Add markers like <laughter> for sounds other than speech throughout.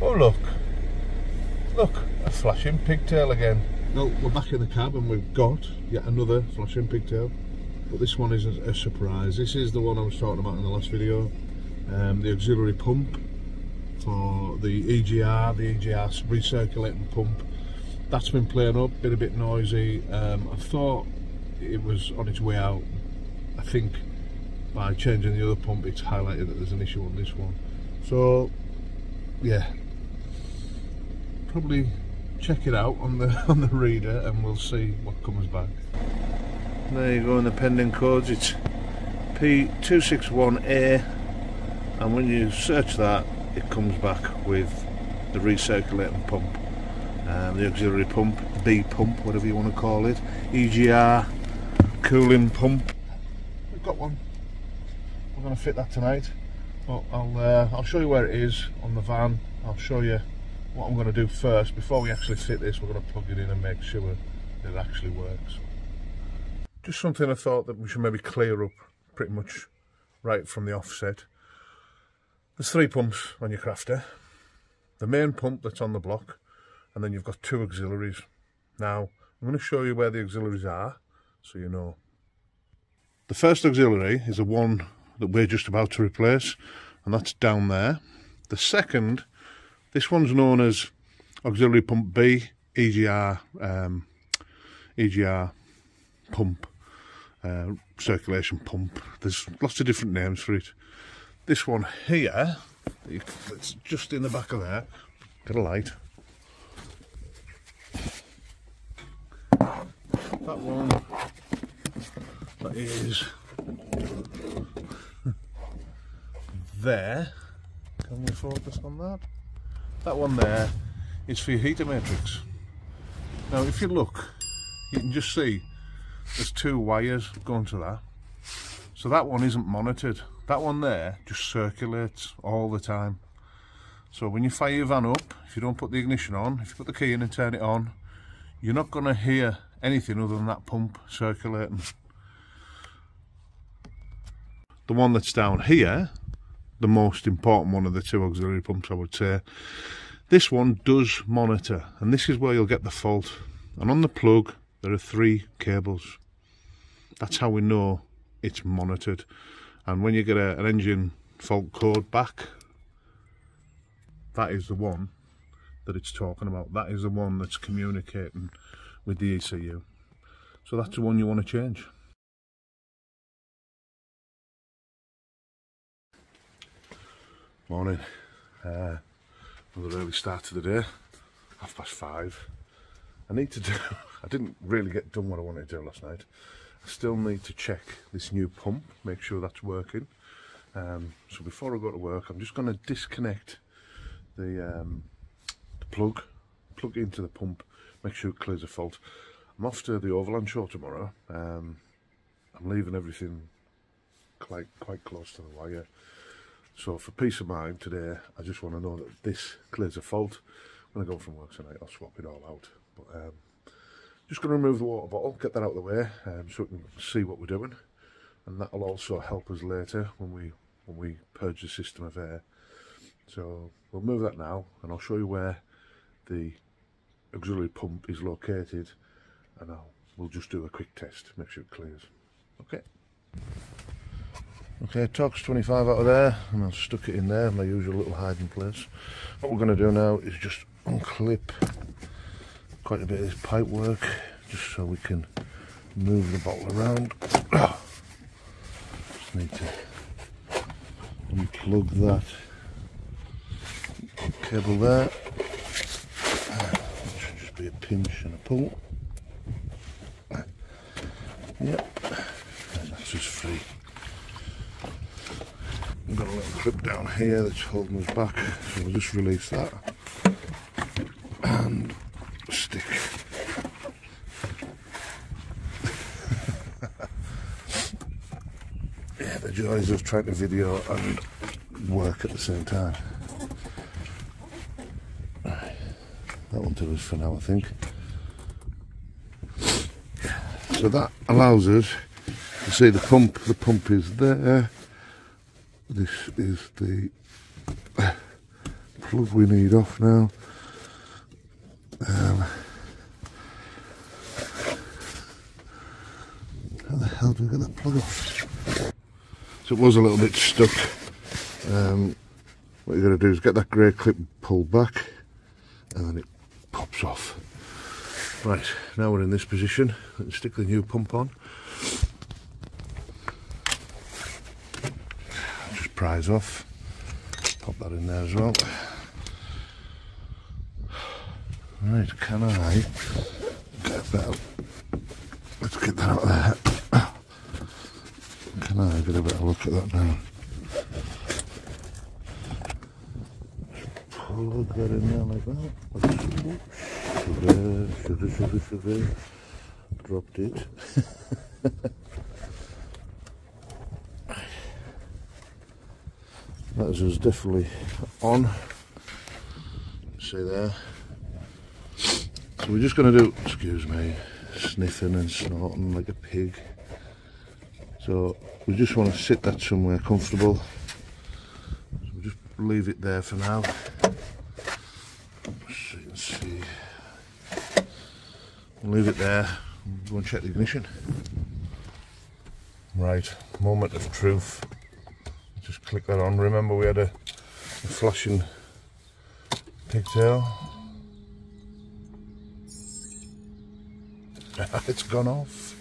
Oh look, look, a flashing pigtail again. Well, we're back in the cab and we've got yet another flashing pigtail. But this one is a, a surprise. This is the one I was talking about in the last video. Um, the auxiliary pump for the EGR, the EGR recirculating pump. That's been playing up, been a bit noisy. Um, I thought it was on its way out. I think by changing the other pump it's highlighted that there's an issue on this one. So yeah, probably check it out on the <laughs> on the reader and we'll see what comes back. There you go in the pending codes, it's P261A and when you search that it comes back with the recirculating pump, um, the auxiliary pump, B pump, whatever you want to call it, EGR cooling pump. We've got one. We're going to fit that tonight. But I'll uh, I'll show you where it is on the van. I'll show you what I'm going to do first before we actually fit this. We're going to plug it in and make sure it actually works. Just something I thought that we should maybe clear up pretty much right from the offset. There's three pumps on your crafter. The main pump that's on the block, and then you've got two auxiliaries. Now, I'm going to show you where the auxiliaries are, so you know. The first auxiliary is the one that we're just about to replace, and that's down there. The second, this one's known as auxiliary pump B, EGR, um, EGR pump, uh, circulation pump. There's lots of different names for it. This one here, it's just in the back of there. Get a light. That one, that is there. Can we focus on that? That one there is for your heater matrix. Now if you look, you can just see there's two wires going to that. So that one isn't monitored. That one there just circulates all the time. So when you fire your van up, if you don't put the ignition on, if you put the key in and turn it on, you're not going to hear anything other than that pump circulating. The one that's down here the most important one of the two auxiliary pumps I would say. This one does monitor and this is where you'll get the fault and on the plug there are three cables. That's how we know it's monitored and when you get a, an engine fault code back that is the one that it's talking about. That is the one that's communicating with the ECU. So that's the one you want to change. Morning. Uh, another early start to the day. Half past five. I need to do. <laughs> I didn't really get done what I wanted to do last night. I still need to check this new pump, make sure that's working. Um, so before I go to work, I'm just going to disconnect the, um, the plug, plug it into the pump, make sure it clears a fault. I'm off to the Overland Show tomorrow. Um, I'm leaving everything quite quite close to the wire. So for peace of mind today, I just want to know that this clears a fault. When I go from work tonight, I'll swap it all out. But um, just going to remove the water bottle, get that out of the way, um, so we can see what we're doing, and that'll also help us later when we when we purge the system of air. So we'll move that now, and I'll show you where the auxiliary pump is located, and I'll we'll just do a quick test, make sure it clears. Okay. Okay, Torx 25 out of there, and I've stuck it in there, my usual little hiding place. What we're going to do now is just unclip quite a bit of this pipe work, just so we can move the bottle around. Just need to unplug that cable there. Should just be a pinch and a pull. Yep, that's just free. We've got a little clip down here that's holding us back, so we'll just release that and stick. <laughs> yeah, the joys of trying to video and work at the same time. That will do us for now, I think. So that allows us to see the pump. The pump is there this is the plug we need off now. Um, how the hell do we get that plug off? So it was a little bit stuck. Um, what you're going to do is get that grey clip pulled back and then it pops off. Right, now we're in this position. Let's stick the new pump on. Prise off. Pop that in there as well. Right, can I get that? Let's get that out there. <coughs> Can I get a better look at that now? Plug that in there like that. Sugar, sugar, sugar, sugar. Dropped it. <laughs> <laughs> that is definitely on. See there. So we're just going to do, excuse me, sniffing and snorting like a pig. So we just want to sit that somewhere comfortable. So we'll just leave it there for now. Can see. We'll leave it there. Go and check the ignition. Right, moment of truth. Click that on. Remember we had a, a pigtail. <laughs> it's gone off.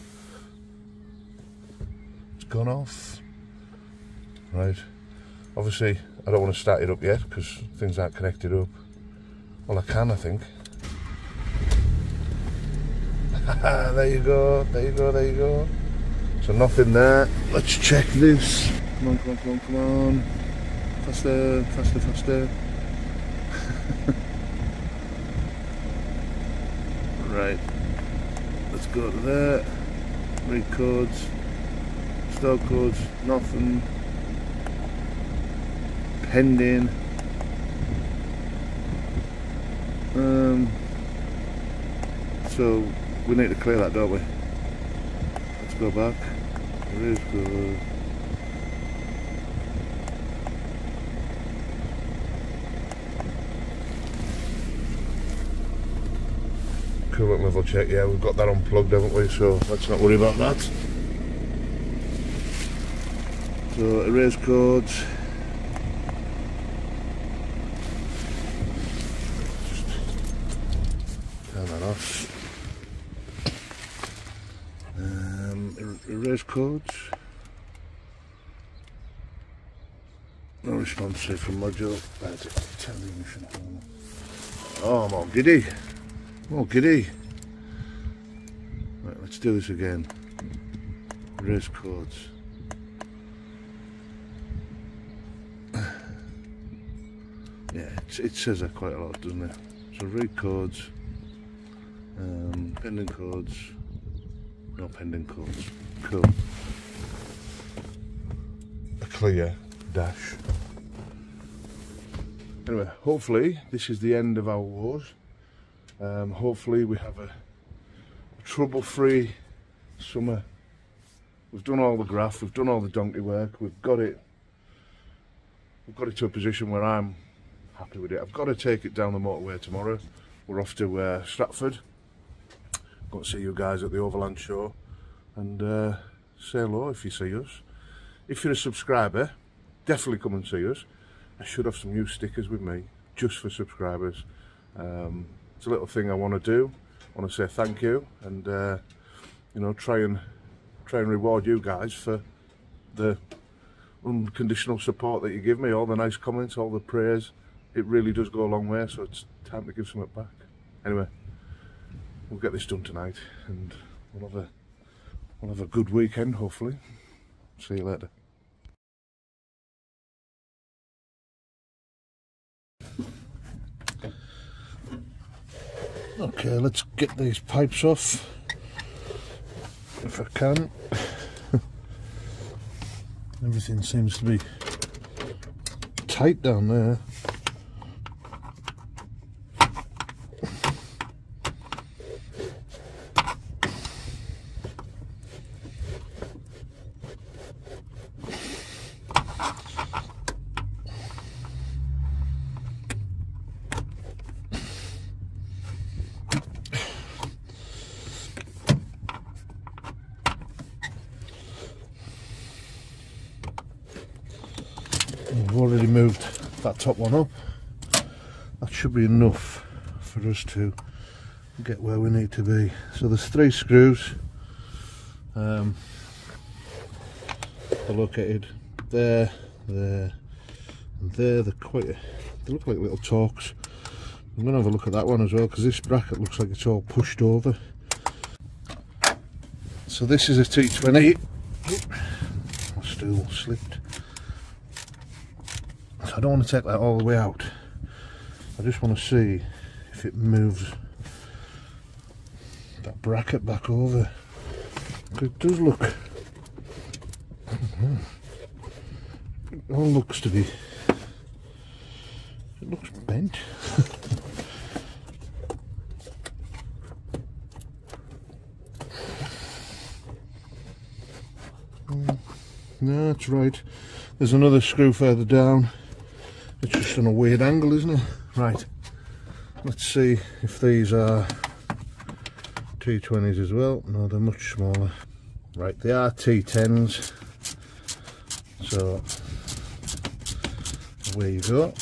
It's gone off. Right. Obviously, I don't want to start it up yet because things aren't connected up. Well, I can, I think. <laughs> there you go, there you go, there you go. So nothing there. Let's check this. Come on, come on, come on, come on. Faster, faster, faster. right. Let's go to there. Read codes. Store codes. Nothing. Pending. Um. So we need to clear that, don't we? Let's go back. There is good. Coolant level check, yeah, we've got that unplugged, haven't we? So let's not worry about that. So erase codes. Turn that off. Um, er- erase codes. No response say from module. Right, turn the ignition on. Oh, I'm all giddy. I'm all giddy. Right, let's do this again. Erase chords. <sighs> Yeah, it, it says that quite a lot, doesn't it? So read chords, um, pending chords, no pending chords, Cool. A clear dash. Anyway, hopefully this is the end of our wars. Um, hopefully we have a trouble-free summer. We've done all the graft, we've done all the donkey work, we've got it. We've got it to a position where I'm happy with it. I've got to take it down the motorway tomorrow. We're off to uh, Stratford. Go and see you guys at the Overland Show and uh, say hello if you see us. If you're a subscriber, definitely come and see us. I should have some new stickers with me just for subscribers. Um, it's a little thing I want to do. Want to say thank you and uh, you know try and try and reward you guys for the unconditional support that you give me, all the nice comments, all the prayers it really does go a long way, so it's time to give something back. Anyway, we'll get this done tonight and we'll have a we'll have a good weekend hopefully. See you later. Okay, let's get these pipes off if I can. Everything seems to be tight down there. Moved that top one up. That should be enough for us to get where we need to be. So there's three screws um, they're located there there and there. They're quite they look like little Torx I'm gonna have a look at that one as well because this bracket looks like it's all pushed over. So this is a T20 my stool slipped I don't want to take that all the way out I just want to see if it moves that bracket back over it does look <laughs> it all looks to be it looks bent <laughs> mm, No, that's right. There's another screw further down. It's just on a weird angle, isn't it? Right. Let's see if these are T20s as well. No, they're much smaller. Right, they are T10s. So, away you go.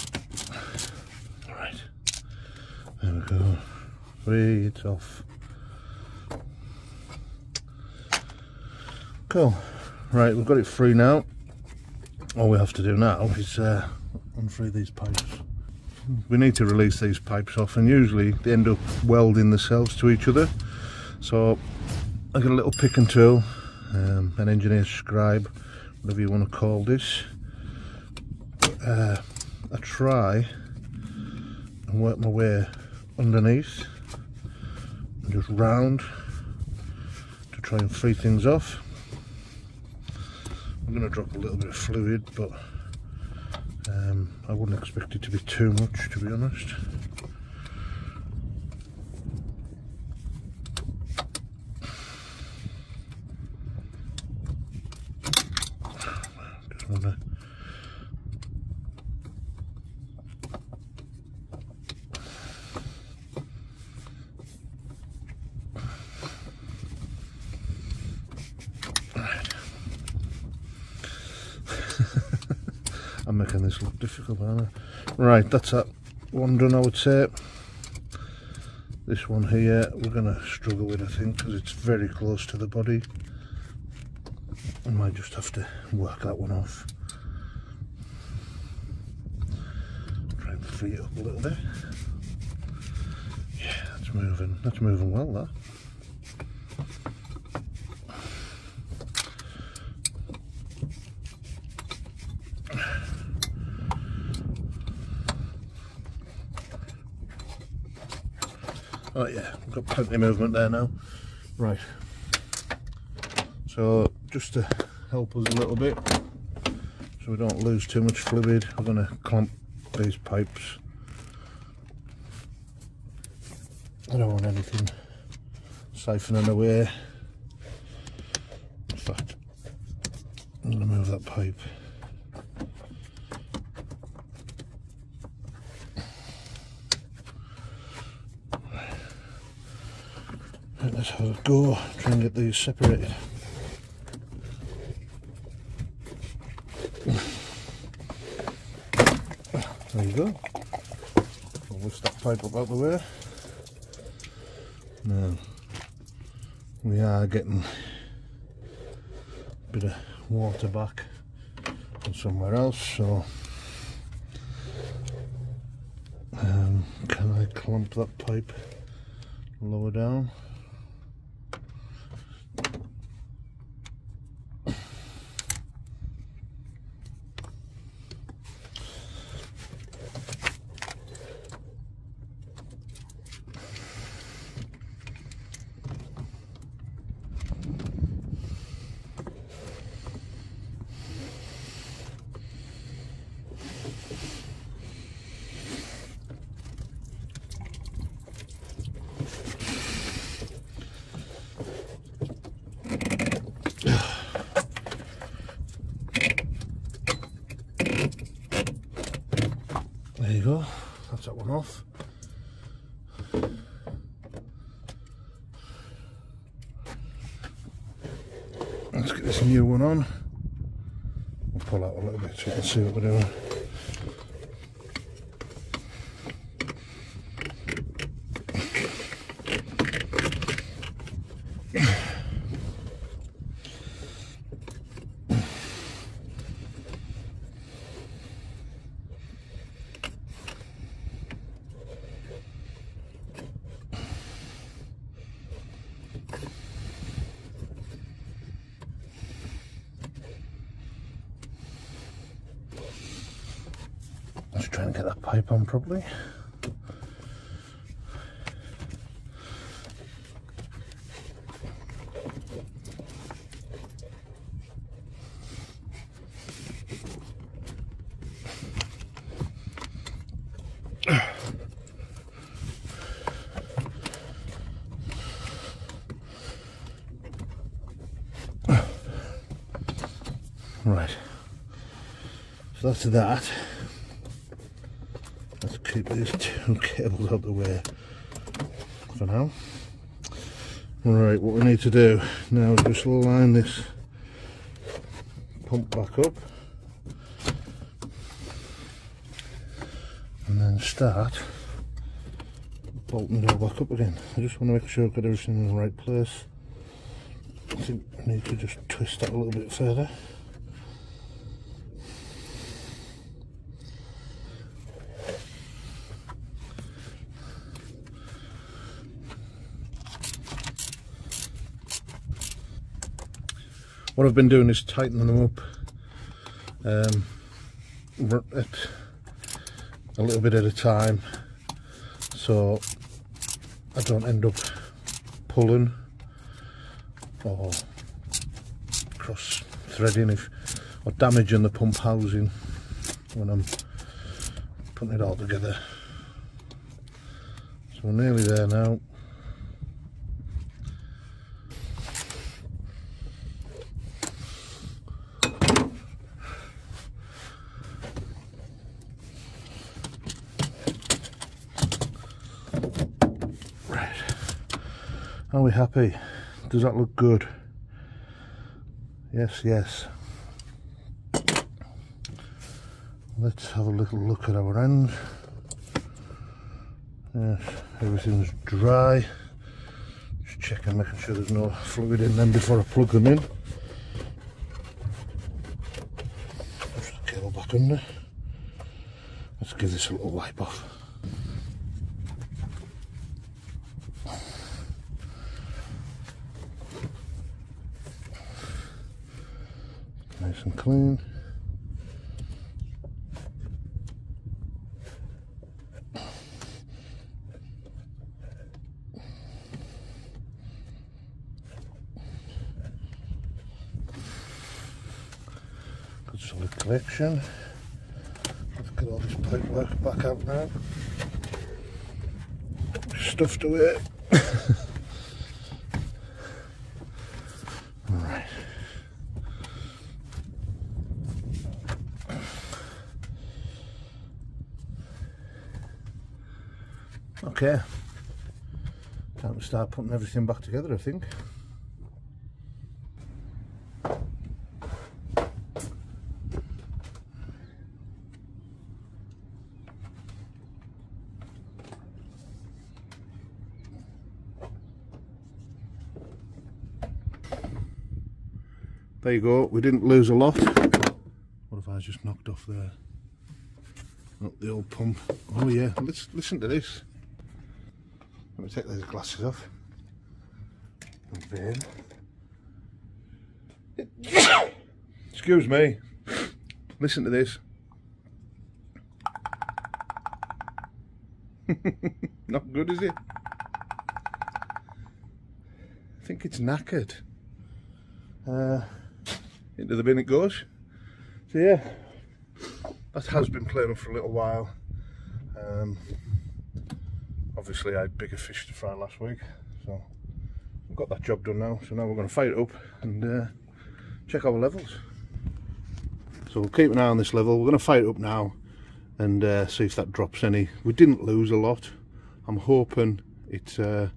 Right. There we go. Free, it's off. Cool. Right, we've got it free now. All we have to do now is uh, unfree these pipes. We need to release these pipes off and usually they end up welding themselves to each other. So I got a little pick and tool, um, an engineer's scribe, whatever you want to call this. Uh, I try and work my way underneath and just round to try and free things off. I'm going to drop a little bit of fluid, but um, I wouldn't expect it to be too much, to be honest. Just want to I'm making this look difficult, aren't I? Right, that's that one done, I would say. This one here, we're going to struggle with, I think, because it's very close to the body. I might just have to work that one off. Try and free it up a little bit. Yeah, that's moving. That's moving well, that. Oh yeah, we've got plenty of movement there now. Right. So just to help us a little bit, so we don't lose too much fluid, we're going to clamp these pipes. I don't want anything siphoning away. In fact, I'm going to move that pipe. Go, try and get these separated. There you go. I'll lift that pipe up out the way. Now, we are getting a bit of water back from somewhere else, so um, can I clamp that pipe lower down? There you go, that's that one off. Let's get this new one on. We'll pull out a little bit so you can see what we're doing. Get that pipe on properly. Right. So that's that. Let's keep these two cables out of the way for now. Right, what we need to do now is just line this pump back up and then start bolting it all back up again. I just want to make sure I've got everything in the right place. I think I need to just twist that a little bit further. What I've been doing is tightening them up um, a little bit at a time so I don't end up pulling or cross threading if or damaging the pump housing when I'm putting it all together. So we're nearly there now Are we happy? Does that look good? Yes, yes. Let's have a little look at our end. Yes, everything's dry. Just checking, making sure there's no fluid in them before I plug them in. Cable back under. Let's give this a little wipe off. nice and clean. Good solid collection. Let's get all this paperwork back out now. Stuffed away. <laughs> Okay. Time to start putting everything back together, I think. There you go, we didn't lose a lot. What if I just knocked off there? Not the old pump. Oh yeah, let's listen to this. Let me take those glasses off. And then, excuse me. Listen to this. <laughs> Not good, is it? I think it's knackered. Uh, into the bin it goes. So yeah, that has been playing up for a little while. Um, obviously I had bigger fish to fry last week, so we've got that job done now. So now we're going to fire it up and uh, check our levels. So we'll keep an eye on this level. We're going to fire it up now and uh, see if that drops any. We didn't lose a lot. I'm hoping it, uh,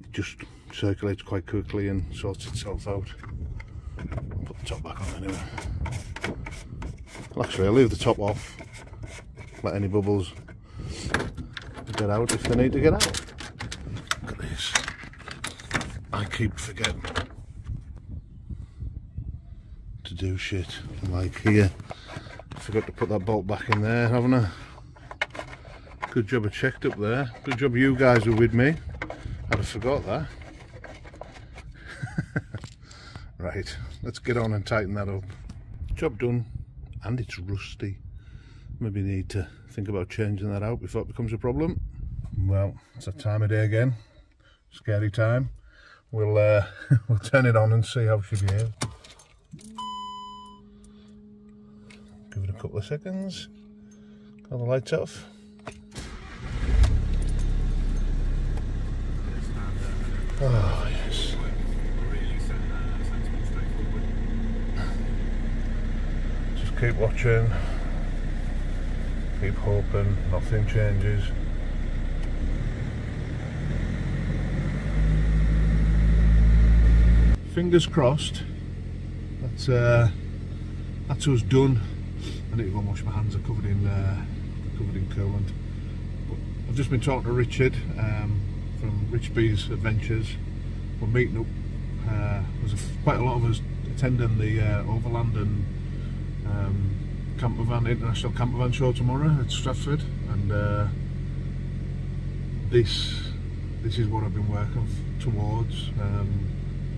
it just circulates quite quickly and sorts itself out. Put the top back on anyway. Well, actually, I'll leave the top off. Let any bubbles get out if they need to get out. Look at this. I keep forgetting to do shit. Like here, forgot to put that bolt back in there, haven't I? Good job I checked up there. Good job you guys were with me. I'd have forgot that. <laughs> right, let's get on and tighten that up. Job done, and it's rusty. maybe need to think about changing that out before it becomes a problem. Well, it's that time of day again, scary time. We'll uh, <laughs> we'll turn it on and see how she behaves. Give it a couple of seconds. Got the lights off. Oh yes. Just keep watching. Keep hoping nothing changes. Fingers crossed. That's uh, that's us done. I need to go and wash my hands. Are covered in uh, covered in coolant. But I've just been talking to Richard um, from Rich B's Adventures. We're meeting up. Uh, there's a, quite a lot of us attending the uh, Overland and um, campervan international campervan show tomorrow at Stratford, and uh, this this is what I've been working towards. Um,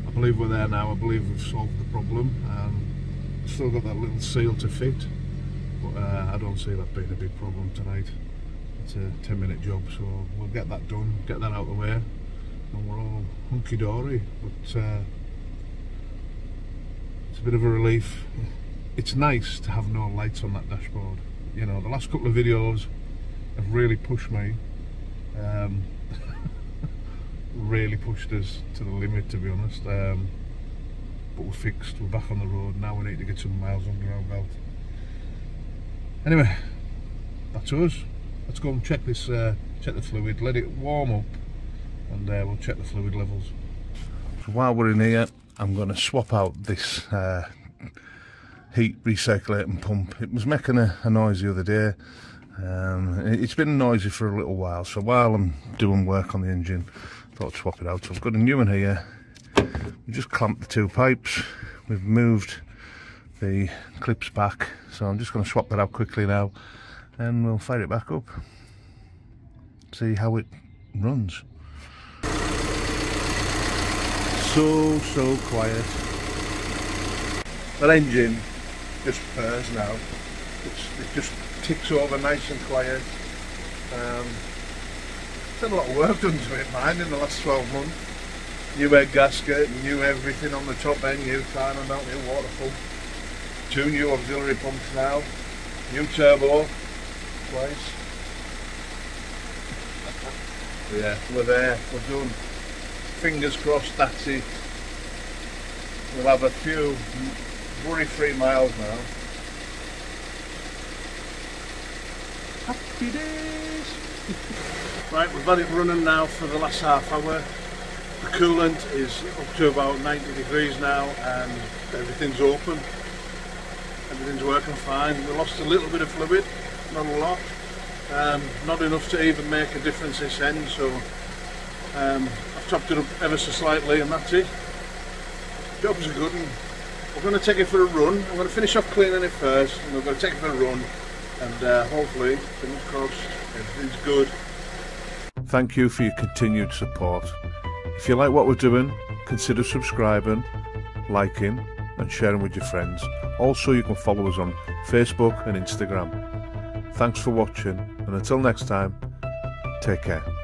I believe we're there now. I believe we've solved the problem. Um, still got that little seal to fit, but uh, I don't see that being a big problem tonight. It's a 10 minute job, so we'll get that done, get that out of the way, and we're all hunky dory. But uh, it's a bit of a relief it's nice to have no lights on that dashboard. You know, the last couple of videos have really pushed me. Um, <laughs> really pushed us to the limit, to be honest. Um, but we're fixed, we're back on the road. Now we need to get some miles under our belt. Anyway, that's us. Let's go and check this, uh, check the fluid, let it warm up, and uh, we'll check the fluid levels. So while we're in here, I'm going to swap out this uh, heat recirculating pump. It was making a, a noise the other day. Um, it's been noisy for a little while, so while I'm doing work on the engine, I thought I'd swap it out. So I've got a new one here. We just clamped the two pipes. We've moved the clips back, so I'm just going to swap that out quickly now, and we'll fire it back up. See how it runs. So, so quiet. That engine just purrs now. It's, it just ticks over nice and quiet. Um, a lot of work done to it, mine, in the last 12 months. New air gasket, new everything on the top end, new timer mount, new water pump. Two new auxiliary pumps now. New turbo, twice. yeah, we're there, we're done. Fingers crossed, that's it. We'll have a few 43 miles now. Happy days! <laughs> right, we've had it running now for the last half hour. The coolant is up to about 90 degrees now and everything's open. Everything's working fine. We lost a little bit of fluid, not a lot. Um, not enough to even make a difference this end, so um, I've topped it up ever so slightly and that's it. Job's a good one. We're going to take it for a run. I'm going to finish off cleaning it first and we're going to take it for a run and uh, hopefully, fingers crossed, everything's good. Thank you for your continued support. If you like what we're doing, consider subscribing, liking and sharing with your friends. Also, you can follow us on Facebook and Instagram. Thanks for watching and until next time, take care.